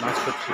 Mas করছি